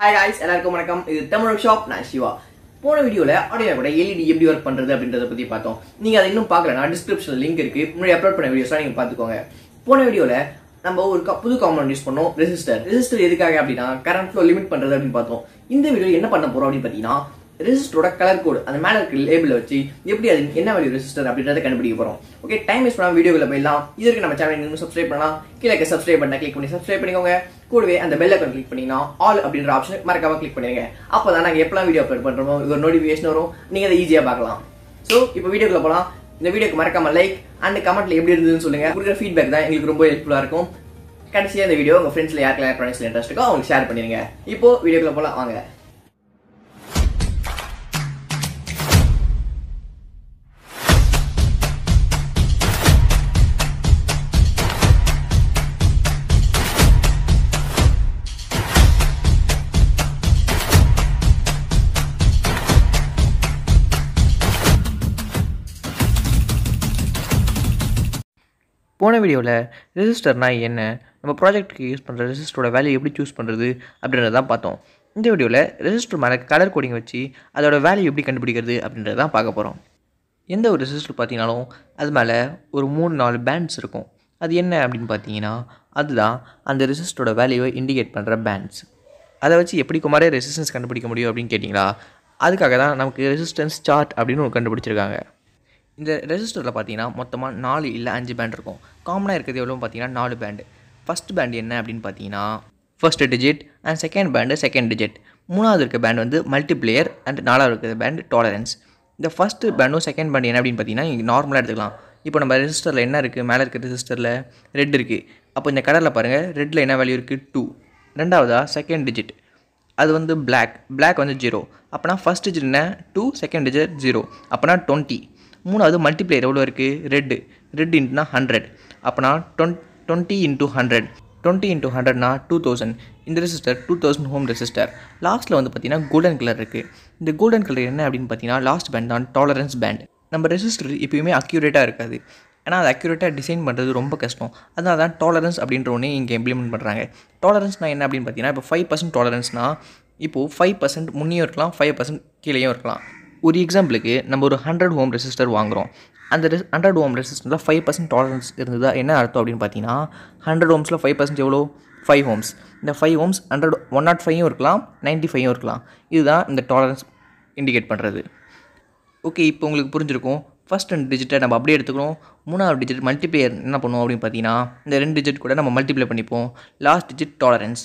Hi guys எல்லாருக்கும் வணக்கம். இது தமிழ் ஷாப் நான் சிவா. போன வீடியோல ஆடியோ கூட எல்இடி எப்படி ஒர்க் பண்றது அப்படின்றத பத்தி பார்த்தோம். நீங்க அதை இன்னும் பார்க்கலனா டிஸ்கிரிப்ஷன் லிங்க் இருக்கு. முன்னாடி அப்லோட் பண்ண வீடியோஸ்லாம் நீங்க பார்த்துக்கோங்க. போன வீடியோல நம்ம ஒரு புது காம்பவுண்ட் யூஸ் பண்ணோம். ரெசிஸ்டர் ரெசிஸ்டர் எதுக்காக அப்படின்னா கரண்ட் ஃப்ளோ லிமிட் பண்றது அப்படின்னு பார்த்தோம். இந்த வீடியோ என்ன பண்ண போறோம் அப்படின்னு பார்த்தீங்கன்னா ரெசிஸ்டரோட கலர் கோடு அந்த மேல இருக்க லேபிள் வச்சு எப்படி அது என்ன வேல்யூ ரெசிஸ்டர் அப்படின்றத கண்டுபிடிக்க போறோம். ஓகே டைம் வேஸ்ட் பண்ணாம வீடியோக்குள்ள போயிடலாம். இதற்கு நம்ம சேனல் இன்னும் சப்ஸ்கிரைப் பண்ணலாம் கீழே சப்ஸ்கிரைப் பண்ண கிளிக் பண்ணி சப்ஸ்கிரைப் பண்ணிக்கோங்க. கூடவே அந்த பெல் ஐக்கன் கிளிக் பண்ணீங்கன்னா ஆல் அப்படின்ற ஆப்ஷன் மறக்காம கிளிக் பண்ணிருங்க அப்பதான் நாங்க எப்பெல்லாம் வீடியோ அப்லோட் பண்றோமோ ஒரு நோட்டிஃபிகேஷன் வரும். நீங்க அதை ஈஸியா பார்க்கலாம். சோ இப்போ வீடியோக்குள்ள போலாம். இந்த வீடியோக்கு மறக்காம லைக் அண்ட் கமெண்ட்ல எப்படி இருந்ததுன்னு சொல்லுங்க. கொடுக்குற ஃபீட்பேக் தான் எங்களுக்கு ரொம்ப ஹெல்ப்ஃபுல்லா இருக்கும். கடைசியாக இந்த வீடியோ உங்க ஃப்ரெண்ட்ஸ்ல யாருக்கு எலக்ட்ரானிக்ஸ்ல இன்ட்ரெஸ்ட் இருக்கோ அவங்களுக்கு ஷேர் பண்ணிருங்க இப்போ வீடியோக்குள்ள போலாம். வாங்க. போன வீடியோவில் ரெசிஸ்டர்னா என்ன? நம்ம ப்ராஜெக்ட்டுக்கு யூஸ் பண்ணுற ரெசிஸ்டரோட வேல்யூ எப்படி சூஸ் பண்ணுறது அப்படின்றத தான் பார்த்தோம். இந்த வீடியோவில் ரெசிஸ்டர் மேலே கலர் கோடிங் வச்சு அதோட வேல்யூ எப்படி கண்டுபிடிக்கிறது அப்படின்றத தான் பார்க்க போகிறோம் எந்த ஒரு ரெசிஸ்டர் பார்த்தீங்கனாலும் அது மேலே ஒரு மூணு நாலு பேண்ட்ஸ் இருக்கும். அது என்ன அப்படின்னு பார்த்தீங்கன்னா அதுதான் அந்த ரெசிஸ்டரோட வேல்யூவை இண்டிகேட் பண்ணுற பேண்ட்ஸ் அதை வச்சு எப்படி குமாரே ரெசிஸ்டன்ஸ் கண்டுபிடிக்க முடியும் அப்படின்னு கேட்டிங்களா? அதுக்காக தான் நமக்கு ரெசிஸ்டன்ஸ் சார்ட் அப்படின்னு ஒன்று கண்டுபிடிச்சிருக்காங்க. இந்த ரெஜிஸ்டரில் பார்த்தீங்கன்னா மொத்தமாக நாலு இல்லை அஞ்சு பேண்ட் இருக்கும். காமனாக இருக்கிறது எவ்வளோ பார்த்தீங்கன்னா நாலு பேண்டு ஃபஸ்ட் பேண்ட் என்ன அப்படின்னு பார்த்தீங்கன்னா first digit and second band second digit மூணாவது இருக்க பேண்ட் வந்து மல்டிப்ளேயர் அண்ட் நாலாவது இருக்கிற பேண்ட் டாலரன்ஸ் இந்த ஃபஸ்ட்டு பேண்டும் செகண்ட் பேண்ட் என்ன அப்படின்னு பார்த்தீங்கன்னா இங்கே நார்மலாக எடுத்துக்கலாம். இப்போ நம்ம ரெஜிஸ்டரில் என்ன இருக்குது மேலே இருக்க ரெஜிஸ்டரில் ரெட் இருக்குது அப்போ இந்த கலரில் பாருங்கள் ரெட்டில் என்ன வேல்யூ இருக்குது டூ ரெண்டாவதா செகண்ட் டிஜிட் அது வந்து பிளாக் பிளாக் வந்து ஜீரோ அப்போனா ஃபஸ்ட் டிஜிட் என்ன? டூ செகண்ட் டிஜிட் ஜீரோ அப்போனா டுவெண்ட்டி மூணாவது மல்டிப்ளேயர் எவ்வளோ இருக்குது ரெட்டு. ரெட் இன்ட்டுனா ஹண்ட்ரட் அப்போனா ton twenty into hundred twenty into ஹண்ட்ரட்னா two thousand இந்த resistor two thousand ohm resistor லாஸ்ட்டில் வந்து பார்த்தீங்கன்னா கோல்டன் கலர் இருக்குது இந்த கோல்டன் கலர் என்ன அப்படின்னு பார்த்தீங்கன்னா லாஸ்ட் பேண்ட் தான் டாலரன்ஸ் பேண்ட் நம்ம ரெசிஸ்டர் எப்பயுமே அக்யூரேட்டாக இருக்காது. ஏன்னா அது அக்யூரேட்டாக டிசைன் பண்ணுறது ரொம்ப கஷ்டம். அதனால தான் டாலரன்ஸ் அப்படின்ற ஒன்று இங்கே இம்ப்ளிமெண்ட் பண்ணுறாங்க டாலரன்ஸ்னால் என்ன அப்படின்னு பார்த்தீங்கன்னா இப்போ ஃபைவ் பர்சன்ட் டாலரன்ஸ்னால் இப்போது ஃபைவ் பர்சன்ட் முன்னையும் இருக்கலாம் ஃபைவ் பர்சன்ட் கீழேயும் இருக்கலாம். ஒரு எக்ஸாம்பிளுக்கு நம்ம ஒரு ஹண்ட்ரட் ஹோம் ரெசிஸ்டர் வாங்குகிறோம் அந்த ரெஸ் ஹண்ட்ரட் ஹோம் ரெசிஸ்டரில் ஃபைவ் பர்சன்ட் டாலரன்ஸ் இருந்ததா? என்ன அர்த்தம் அப்படின்னு பார்த்தீங்கன்னா ஹண்ட்ரட் ஹோம்ஸில் ஃபைவ் பர்சன்ட் எவ்வளோ ஃபைவ் ஹோம்ஸ் இந்த five ohms hundred one not ஃபைவும் இருக்கலாம் நைன்ட்டி ஃபைவும் இருக்கலாம். இதுதான் இந்த டாலரன்ஸ் இண்டிகேட் பண்ணுறது ஓகே இப்போ உங்களுக்கு புரிஞ்சிருக்கும். ஃபஸ்ட் ரெண்டு டிஜிட்டை நம்ம அப்படியே எடுத்துக்கிறோம் மூணாவது டிஜிட் மல்டிப்ளேயர் என்ன பண்ணுவோம் அப்படின்னு பார்த்தீங்கன்னா இந்த ரெண்டு டிஜிட் கூட நம்ம மல்டிப்ளை பண்ணிப்போம். லாஸ்ட் டிஜிட் டாலரன்ஸ்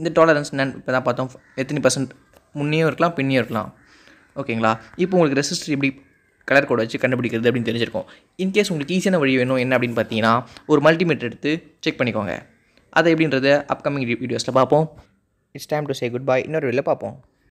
இந்த டாலரன்ஸ் என்னன்னு இப்போ தான் பார்த்தோம். எத்தனை பர்சன்ட் முன்னையும் இருக்கலாம் பின்னையும் இருக்கலாம். ஓகேங்களா? இப்போ உங்களுக்கு ரெசிஸ்டர் எப்படி கலர் கோட் வச்சு கண்டுபிடிக்கிறது அப்படின்னு தெரிஞ்சிருக்கும். இன்கேஸ் உங்களுக்கு ஈஸியான வழி வேணும் என்ன அப்படின்னு பார்த்தீங்கன்னா ஒரு மல்டிமீட்டர் எடுத்து செக் பண்ணிக்கோங்க. அதை எப்படின்றத அப்கமிங் வீடியோஸில் பார்ப்போம். It's time to say goodbye இன்னொரு வீடியோவில் பார்ப்போம்.